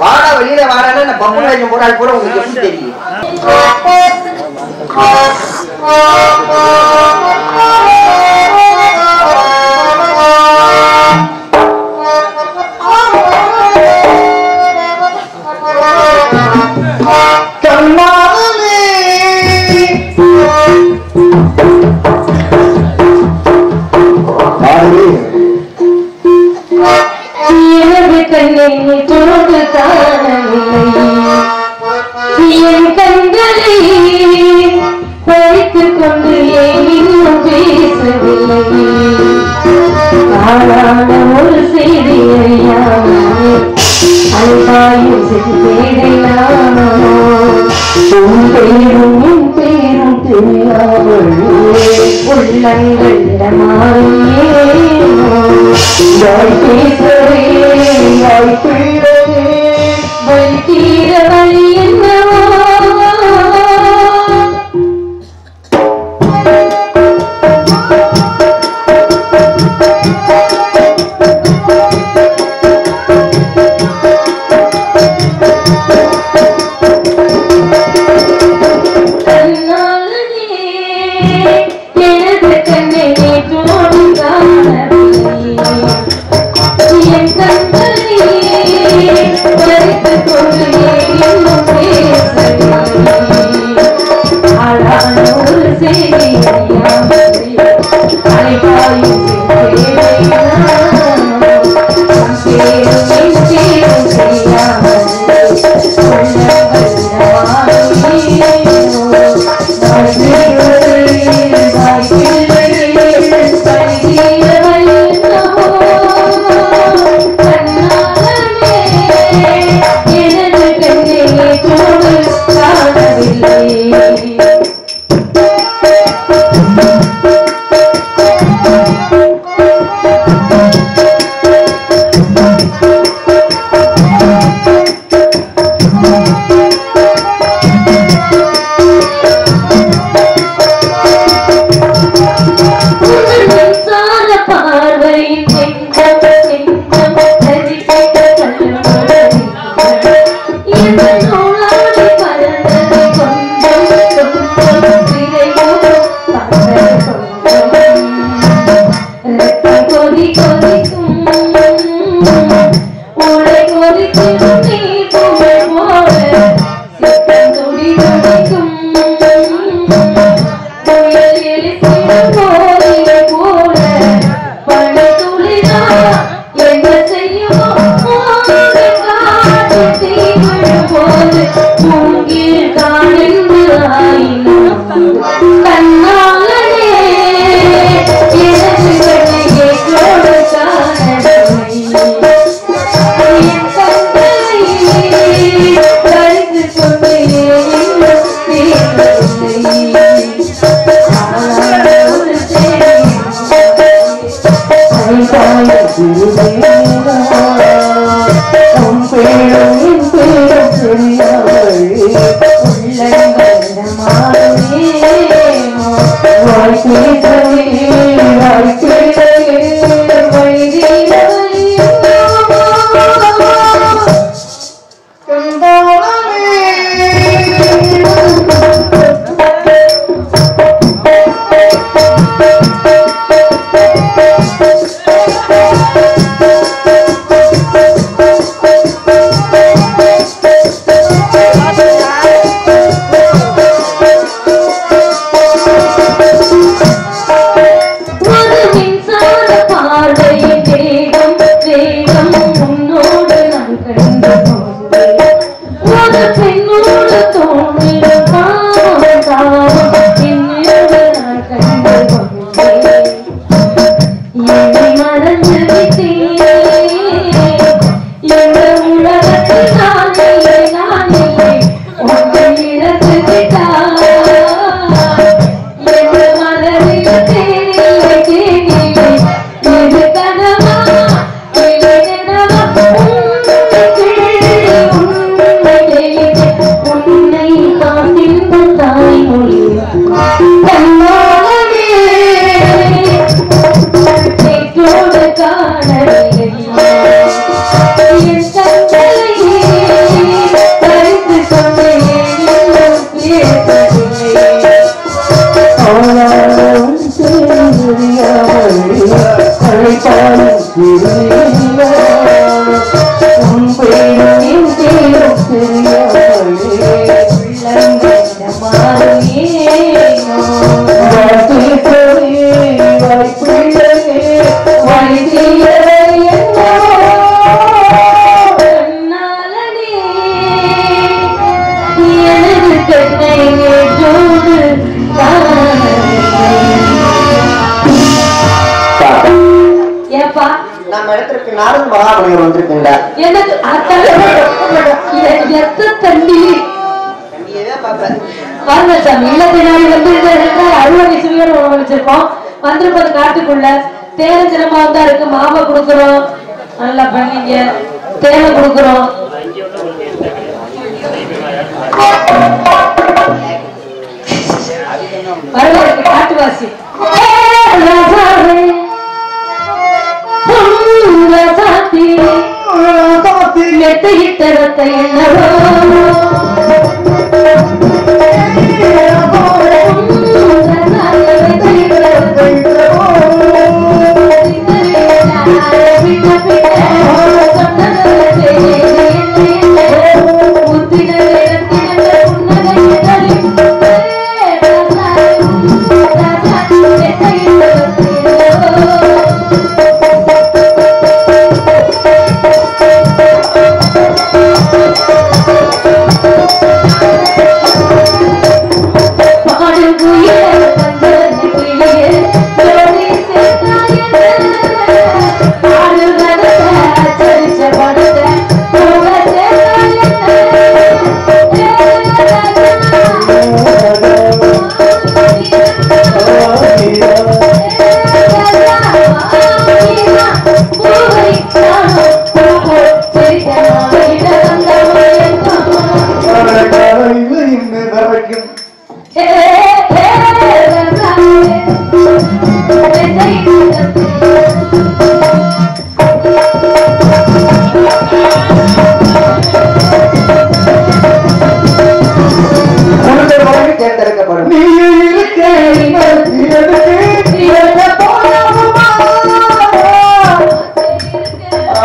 வாடா வெளியில வாடானா நான் பப்பு வைக்கும் போற அது கூட உங்களுக்கு தெரியும்? नहीं टूटता नहीं। Hãy subscribe cho kênh Để không bỏ lỡ những video hấp dẫn Thank you. நம்ம இடத்திற்கு நாரத மகாபலிவர் வந்திருக்கின்றார். எனக்கு பாப்பேன் பாருங்க சாமி இல்ல பின்னாடி வந்து அறுவடை சுவியர் வச்சிருக்கோம். வந்திருப்பது காட்டுக்குள்ள தேனஞ்சிரமா தான் இருக்கு மாவை கொடுக்குறோம். நல்லா பண்ணீங்க. தேனை கொடுக்குறோம். வரவேற்கு காட்டுவாசி. மெத்தையிட்ட ரத்த என்னவோ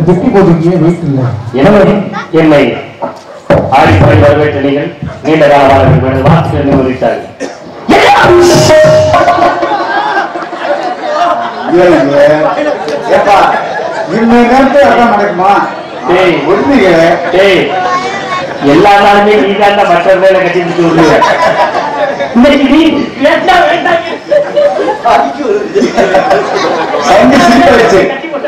பெட்டி போட்டிருக்கீங்க வீட்டுல எனவே என்னை ஆடிப்பாடி வரவேற்ற நீங்கள் நீண்ட காலமாக வாக்குகள் நிர்வகித்தார்கள். டேய். எல்லா நாளுமே நீ தான் மற்ற வேலை கட்டிட்டு விடுவ இன்னைக்கு நீ வேண்டாம் வேண்டாம்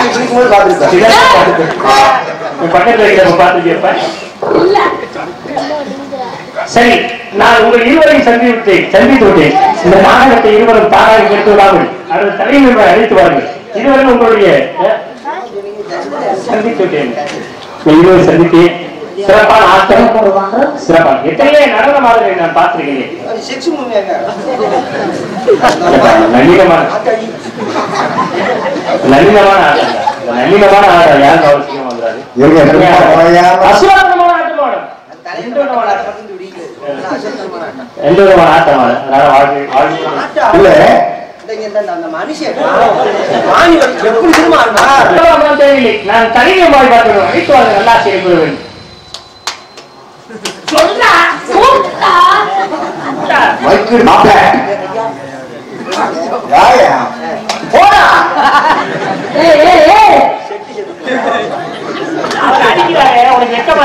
பார்த்துருக்கோம். சிதம்பரம் பார்த்துட்டு. உன் பக்கத்துல இருக்கிறவங்க பார்த்துட்டியப்பா? சரி நான் உங்கள் இருவரையும் சந்தித்து சந்தித்து விட்டேன். இந்த நாடகத்தை இருவரும் தானாக எடுத்து விடாமல் அவரது தலைவர் அழைத்து வாருங்கள். இருவரும் உங்களுடைய சந்தித்து விட்டேன். இருவரும் சந்தித்தேன் சிறப்பான ஆட்டம் சிறப்பான எத்தனையோ நடன மாதிரி நான் பார்த்திருக்கிறேன்? நளினமான ஆட்டம். நளினமான ஆட்டம். யாருக்கு அவசியம் வந்துடாது இருங்க, இருங்க, ஓயாம. அசுவாசமான ஆட்டம் ஆடும். எந்த விதமான ஆட்டம். எந்த விதமான ஆட்டம் ஆடும்? அதனால வாழ்க்கை வாழ்க்கை. இல்ல. நான் தனிமை மாதிரி பார்த்துக்கிறோம் வீட்டு வாழ்க்கை நல்லா செய்ய வேண்டும். மைக்கு மாப்பிள. யாயா போடா. ஏய் ஏய் ஏய். அவர் அடிக்கிறாரே உனக்கு வெக்கமா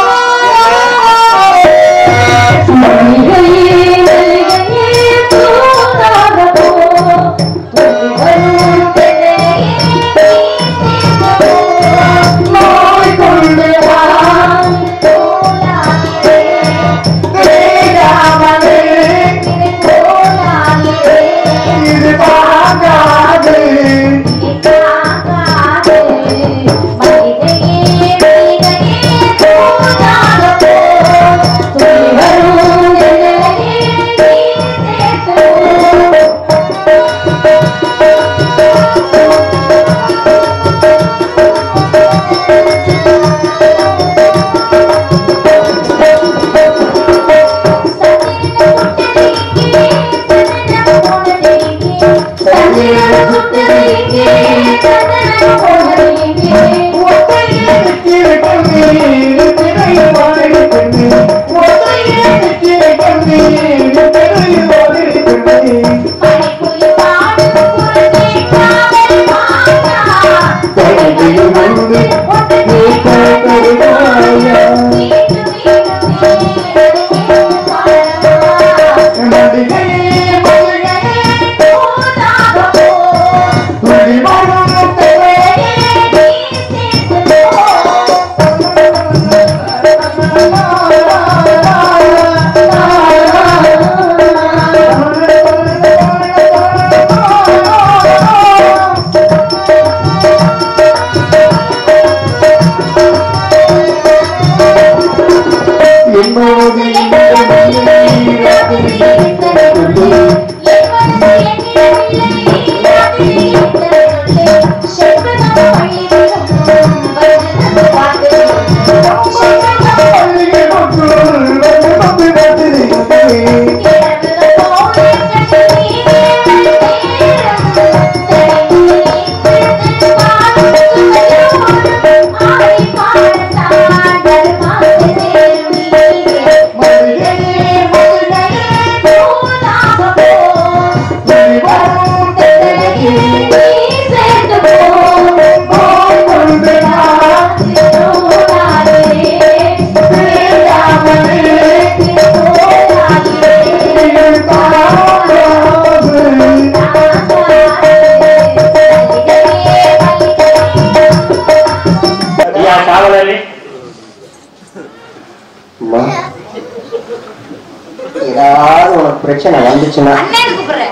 ஏதாவது உனக்கு பிரச்சனை வந்துச்சுன்னா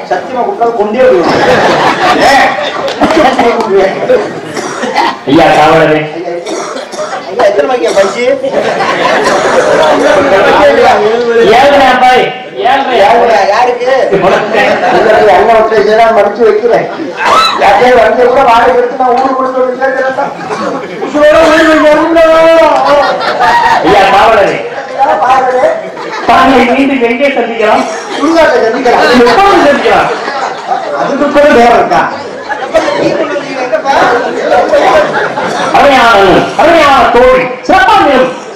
சத்தியமா கூப்பிட்டா கொண்டே. ஐயா ஐயா, எத்தனை மணிக்கு பைச்சு ஏழ்ரை பாய் மடிச்சு வைக்கிறேன். யாரையே வந்து கூட வாடகை எடுத்து நான் ஊருக்கு சொல்லி கேட்கிறேன் உசுரோட ஊருக்கு வரணும். ஐயா காவலரே பாருங்க தாங்களை மீண்டும் எங்கே சந்திக்கலாம் சுடுகாட்டை சந்திக்கலாம் சந்திக்கலாம் அதுக்கு கூட நேரம் இருக்கா? அருமையான அருமையான தோழி. சிறப்பான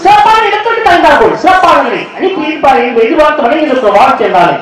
சிறப்பான அனுப்பி இருப்பார் என்று இருக்கிற வாழ்க்கை என்றாலே